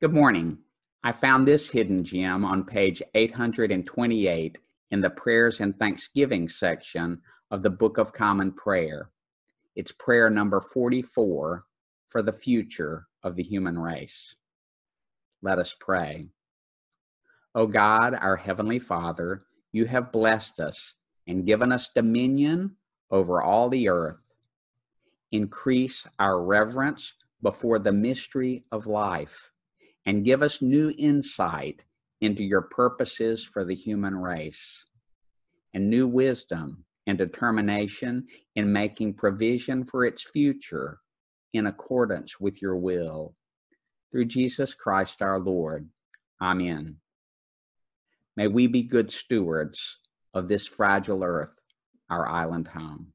Good morning. I found this hidden gem on page 828 in the Prayers and Thanksgiving section of the Book of Common Prayer. It's prayer number 44 for the future of the human race. Let us pray. O God, our Heavenly Father, you have blessed us and given us dominion over all the earth. Increase our reverence before the mystery of life and give us new insight into your purposes for the human race and new wisdom and determination in making provision for its future in accordance with your will. Through Jesus Christ our Lord. Amen. May we be good stewards of this fragile earth, our island home.